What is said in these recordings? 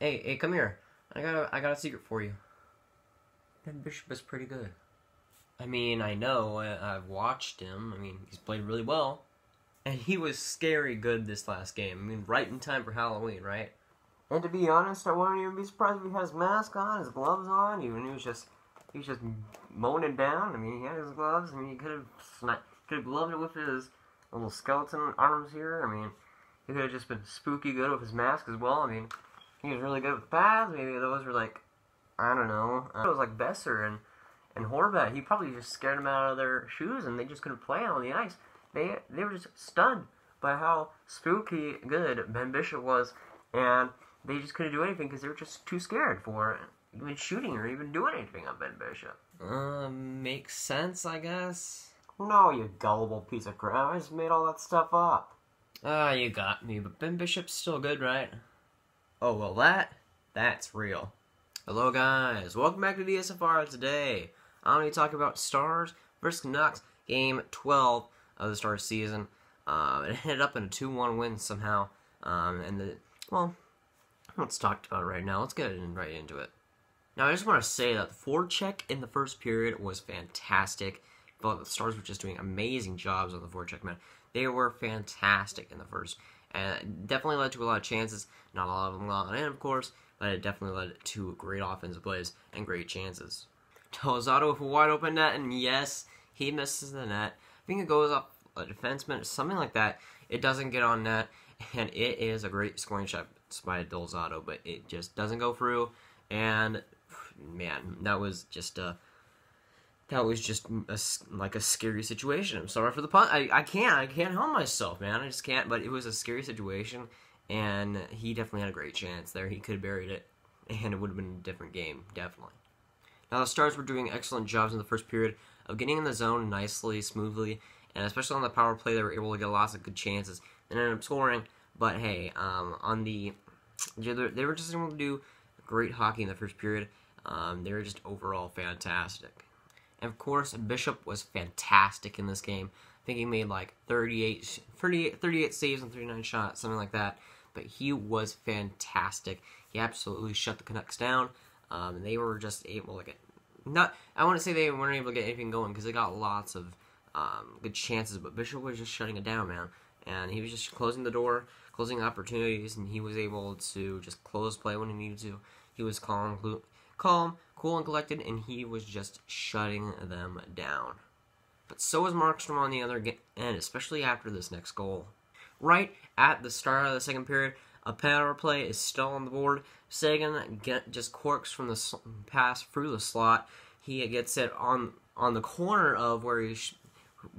Hey, hey, come here. I got a, I got a secret for you. Ben Bishop is pretty good. I mean, I know. I, I've watched him. I mean, he's played really well. And he was scary good this last game. I mean, right in time for Halloween, right? And to be honest, I wouldn't even be surprised if he had his mask on, his gloves on, even he was just he was just moaning down. I mean, he had his gloves. I mean, he could have sni- could have gloved it with his little skeleton arms here. I mean, he could have just been spooky good with his mask as well. I mean, he was really good with paths. Maybe those were like, I don't know. Uh, it was like Boeser and and Horvat. He probably just scared them out of their shoes, and they just couldn't play on the ice. They they were just stunned by how spooky good Ben Bishop was, and they just couldn't do anything because they were just too scared for even shooting or even doing anything on Ben Bishop. Uh, makes sense, I guess. No, you gullible piece of crap. I just made all that stuff up. Ah, you got me, but Ben Bishop's still good, right? Oh, well, that, that's real. Hello, guys. Welcome back to DSFR today. I'm going to be talking about Stars versus Canucks, Game 12 of the Stars season. Um, it ended up in a 2-1 win somehow. Um, and the, well, let's talk about right now. Let's get right into it. Now, I just want to say that the forecheck in the first period was fantastic. But the Stars were just doing amazing jobs on the forecheck, man. They were fantastic in the first. And definitely led to a lot of chances. Not a lot of them got in, of course, but it definitely led to great offensive plays and great chances. Del with a wide open net, and yes, he misses the net. I think it goes off a defenseman, something like that. It doesn't get on net, and it is a great scoring shot by Del but it just doesn't go through. And man, that was just a that was just a, like a scary situation. I'm sorry for the pun. I, I can't I can't help myself, man. I just can't. But it was a scary situation, and he definitely had a great chance there. He could have buried it, and it would have been a different game, definitely. Now the Stars were doing excellent jobs in the first period of getting in the zone nicely, smoothly, and especially on the power play, they were able to get lots of good chances and ended up scoring. But hey, um, on the they were just able to do great hockey in the first period um, they were just overall fantastic. And of course, Bishop was fantastic in this game. I think he made like 38, 38, 38 saves and 39 shots, something like that. But he was fantastic. He absolutely shut the Canucks down. Um, and they were just able to get not. I want to say they weren't able to get anything going because they got lots of um, good chances, but Bishop was just shutting it down, man. And he was just closing the door, closing opportunities, and he was able to just close play when he needed to. He was calm, calm, cool, and collected, and he was just shutting them down. But so was Markstrom on the other end, especially after this next goal. Right at the start of the second period, a power play is still on the board. Seguin get, just corks from the pass through the slot. He gets it on on the corner of where he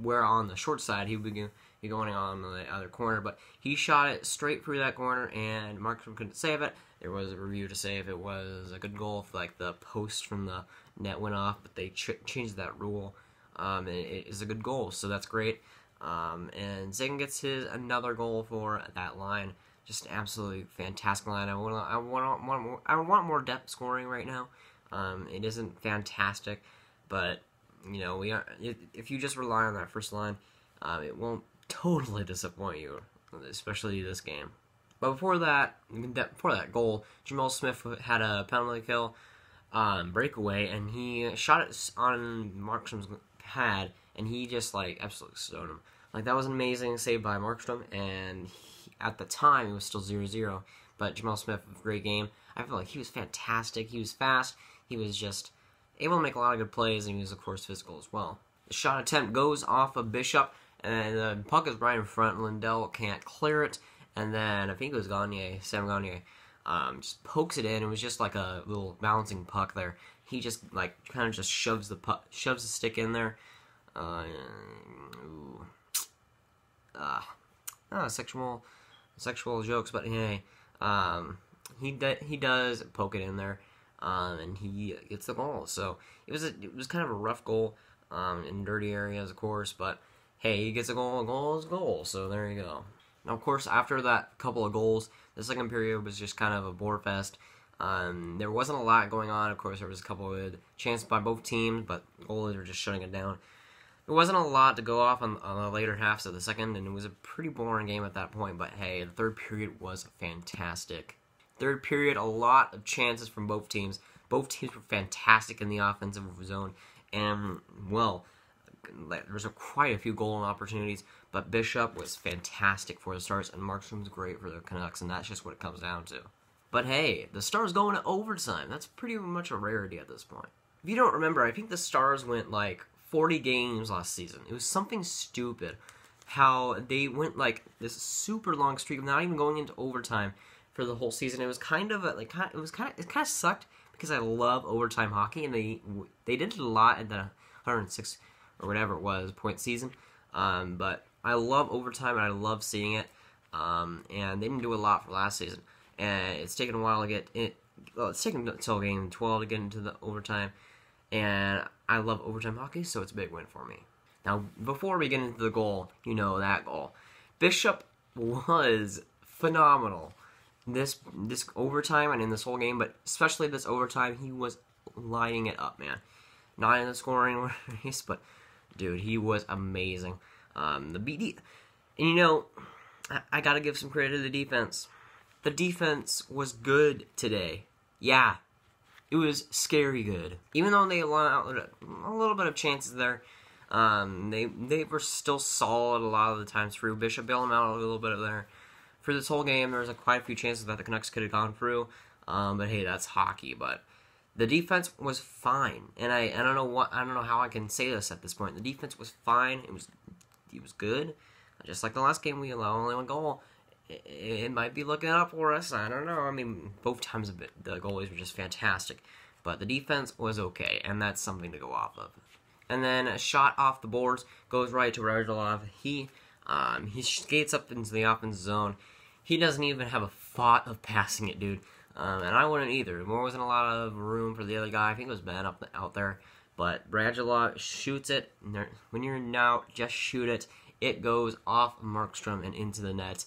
where on the short side he would be going on the other corner, but he shot it straight through that corner, and Markstrom couldn't save it. There was a review to say if it was a good goal if like the post from the net went off, but they ch changed that rule. Um, and it is a good goal, so that's great. Um, and Seguin gets his another goal for that line. Just an absolutely fantastic line. I want I want want more I want more depth scoring right now. Um, it isn't fantastic, but you know we are. If you just rely on that first line, um, it won't totally disappoint you, especially this game. But before that, before that goal, Gemel Smith had a penalty kill um, breakaway, and he shot it on Markstrom's pad, and he just like absolutely stoned him. Like that was an amazing save by Markstrom, and he, at the time it was still 0-0. But Gemel Smith, great game. I feel like he was fantastic. He was fast. He was just able to make a lot of good plays, and he was of course physical as well. The shot attempt goes off of Bishop, and the puck is right in front. Lindell can't clear it, and then I think it was Gagner, Sam Gagner, um, just pokes it in. It was just like a little balancing puck there. He just like kind of just shoves the puck, shoves the stick in there. Uh, ooh. Uh, uh, sexual, sexual jokes, but hey, um, he he does poke it in there, um, and he gets the goal. So it was a, it was kind of a rough goal, um, in dirty areas, of course, but hey, he gets a goal. A goal is a goal. So there you go. Now, of course, after that couple of goals, the second period was just kind of a bore fest. Um, there wasn't a lot going on. Of course, there was a couple of chances by both teams, but goalies were just shutting it down. There wasn't a lot to go off on, on the later halves of the second, and it was a pretty boring game at that point. But hey, the third period was fantastic. third period, a lot of chances from both teams. Both teams were fantastic in the offensive zone, and well, there's a, quite a few golden opportunities. But Bishop was fantastic for the Stars, and Markstrom was great for the Canucks, and that's just what it comes down to. But hey, the Stars going to overtime. That's pretty much a rarity at this point. If you don't remember, I think the Stars went like 40 games last season. It was something stupid. How they went like this super long streak of not even going into overtime for the whole season. It was kind of a, like it was kind of it kind of sucked because I love overtime hockey and they they did a lot in the 106 or whatever it was point season. Um, but I love overtime and I love seeing it. Um, and they didn't do a lot for last season, and it's taken a while to get it. Well, it's taken until game 12 to get into the overtime, and I love overtime hockey, so it's a big win for me. Now, before we get into the goal, you know that goal. Bishop was phenomenal this this overtime and in this whole game, but especially this overtime, he was lighting it up, man. Not in the scoring race, but dude, he was amazing. Um, the BD, and you know, I, I gotta give some credit to the defense. The defense was good today. Yeah, it was scary good. Even though they allowed a little bit of chances there, um, they they were still solid a lot of the times through. Bishop bailed them out a little bit there. For this whole game, there was a quite a few chances that the Canucks could have gone through. Um, but hey, that's hockey. But the defense was fine, and I I don't know what I don't know how I can say this at this point. The defense was fine. It was he was good. Just like the last game, we allowed only one goal. It, it might be looking up for us. I don't know. I mean, both times the goalies were just fantastic, but the defense was okay, and that's something to go off of. And then a shot off the boards goes right to Radulov. He um, he skates up into the offense zone. He doesn't even have a thought of passing it, dude. Um, and I wouldn't either. There wasn't a lot of room for the other guy. I think it was Benn up out there. But Radulov shoots it. When you're now, just shoot it. It goes off Markstrom and into the net.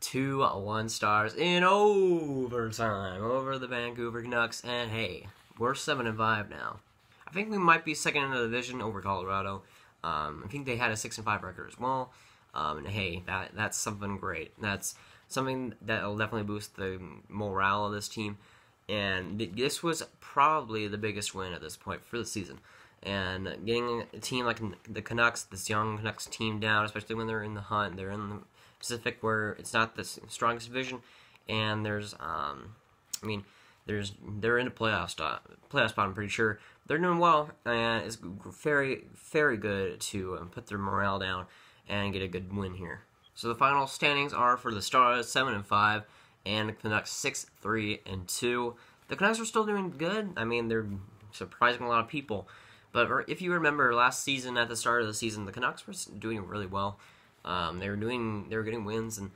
Two one stars in overtime over the Vancouver Canucks. And hey, we're seven and five now. I think we might be second in the division over Colorado. Um, I think they had a six and five record as well. Um, and hey, that that's something great. That's something that'll definitely boost the morale of this team. And this was probably the biggest win at this point for the season. And getting a team like the Canucks, this young Canucks team down, especially when they're in the hunt, they're in the Pacific where it's not the strongest division, and there's, um, I mean, there's they're in a playoff spot, playoff spot. I'm pretty sure they're doing well, and it's very very good to um, put their morale down and get a good win here. So the final standings are for the Stars seven and five, and the Canucks six three and two. The Canucks are still doing good. I mean, they're surprising a lot of people. But if you remember last season, at the start of the season, the Canucks were doing really well. Um, they were doing, they were getting wins, and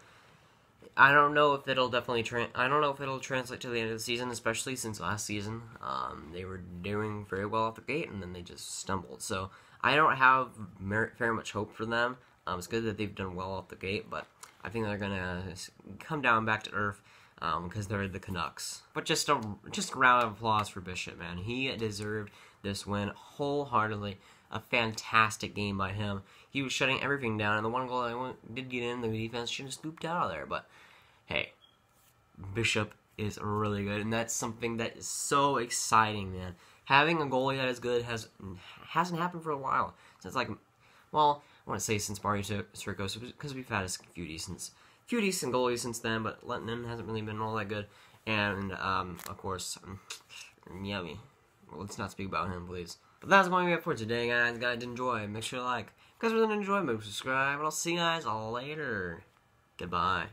I don't know if it'll definitely. Tra- I don't know if it'll translate to the end of the season, especially since last season um, they were doing very well at the gate, and then they just stumbled. So I don't have very much hope for them. Um, it's good that they've done well off the gate, but I think they're gonna come down back to earth because um, they're the Canucks. But just a just a round of applause for Bishop, man. He deserved this win wholeheartedly. A fantastic game by him. He was shutting everything down, and the one goal that did get in, the defense should have scooped out of there. But hey, Bishop is really good, and that's something that is so exciting, man. Having a goalie that is good has hasn't happened for a while. Since it's like, well, want to say since Marty Turco's, because we've had a few decent, few decent goalies since then, but Lehtonen hasn't really been all that good. And um, of course, um, Niemi. Well, let's not speak about him, please. But that's to be it for today, guys. Guys, enjoy. Make sure to like. If you guys really enjoy, maybe subscribe. And I'll see you guys all later. Goodbye.